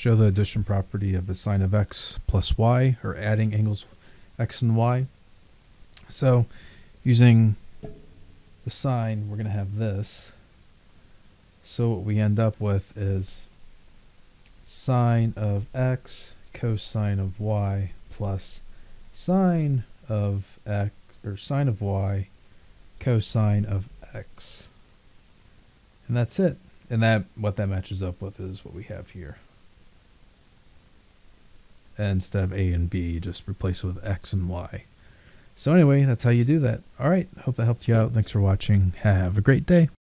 show the addition property of the sine of x plus y, or adding angles x and y. So using the sine, we're going to have this. So what we end up with is sine of x cosine of y plus sine of x or sine of y cosine of x. And that's it. And that what that matches up with is what we have here. Instead of a and b, just replace it with x and y. So anyway, that's how you do that. All right, hope that helped you out. Thanks for watching. Have a great day.